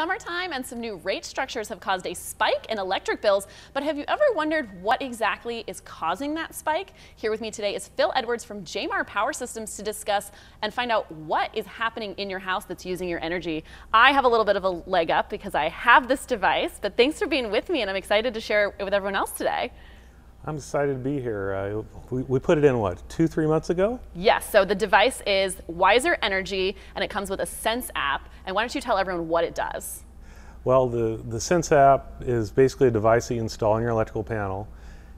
summertime and some new rate structures have caused a spike in electric bills, but have you ever wondered what exactly is causing that spike? Here with me today is Phil Edwards from Jamar Power Systems to discuss and find out what is happening in your house that's using your energy. I have a little bit of a leg up because I have this device, but thanks for being with me and I'm excited to share it with everyone else today. I'm excited to be here. Uh, we, we, put it in what, two, three months ago? Yes, so the device is Wiser Energy and it comes with a Sense app. And why don't you tell everyone what it does? Well, the, the Sense app is basically a device that you install on your electrical panel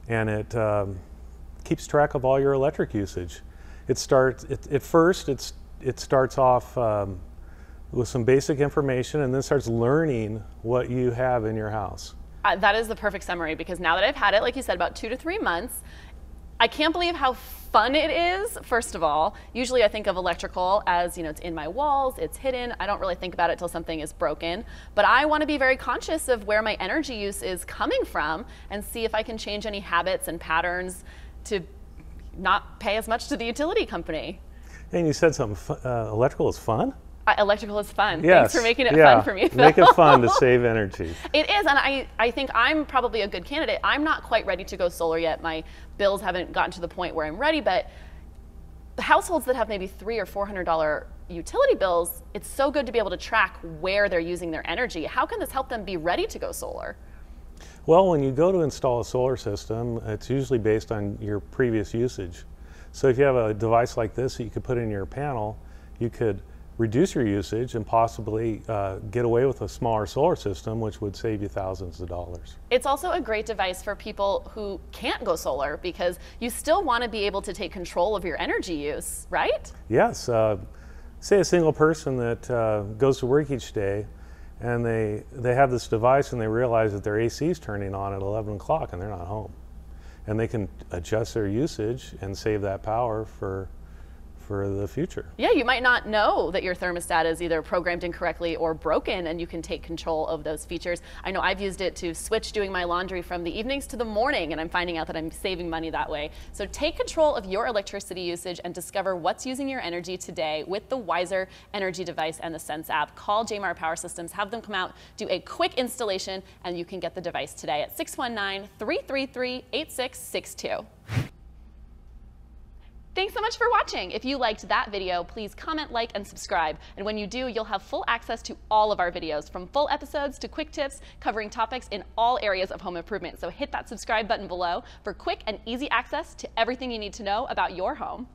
and it um, keeps track of all your electric usage. It starts, it, at first, it's, it starts off um, with some basic information and then starts learning what you have in your house that is the perfect summary because now that I've had it, like you said, about two to three months, I can't believe how fun it is, first of all. Usually I think of electrical as, you know, it's in my walls, it's hidden. I don't really think about it till something is broken. But I want to be very conscious of where my energy use is coming from and see if I can change any habits and patterns to not pay as much to the utility company. And you said something, uh, electrical is fun? Electrical is fun. Yes. Thanks for making it yeah. fun for me. Phil. Make it fun to save energy. It is, and I, I think I'm probably a good candidate. I'm not quite ready to go solar yet. My bills haven't gotten to the point where I'm ready, but households that have maybe three or four hundred dollar utility bills, it's so good to be able to track where they're using their energy. How can this help them be ready to go solar? Well, when you go to install a solar system, it's usually based on your previous usage. So if you have a device like this that you could put in your panel, you could reduce your usage and possibly uh, get away with a smaller solar system, which would save you thousands of dollars. It's also a great device for people who can't go solar because you still want to be able to take control of your energy use, right? Yes. Uh, say a single person that uh, goes to work each day and they, they have this device and they realize that their AC is turning on at 11 o'clock and they're not home. And they can adjust their usage and save that power for for the future. Yeah, you might not know that your thermostat is either programmed incorrectly or broken and you can take control of those features. I know I've used it to switch doing my laundry from the evenings to the morning and I'm finding out that I'm saving money that way. So take control of your electricity usage and discover what's using your energy today with the Wiser energy device and the Sense app. Call Jamar Power Systems, have them come out, do a quick installation and you can get the device today at 619-333-8662. Thanks so much for watching. If you liked that video, please comment, like, and subscribe. And when you do, you'll have full access to all of our videos, from full episodes to quick tips covering topics in all areas of home improvement. So hit that subscribe button below for quick and easy access to everything you need to know about your home.